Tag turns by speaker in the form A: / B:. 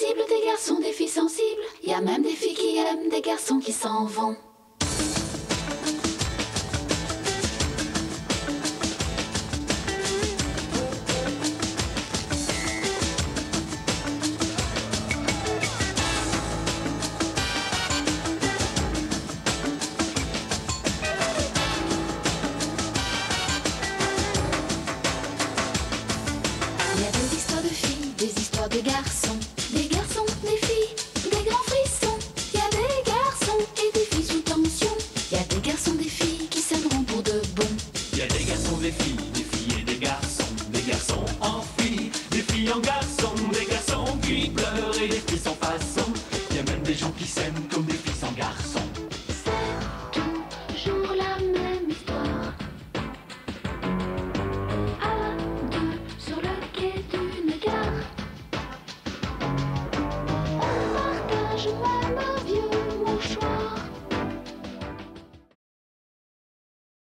A: des garçons, des filles sensibles. Y a même des filles qui aiment des garçons qui s'en vont. Y a des histoires de filles, des histoires de garçons
B: des filles, des filles et des garçons, des garçons en filles, des filles en garçons, des garçons qui pleurent et des filles sans façon. Y a même des gens qui s'aiment comme des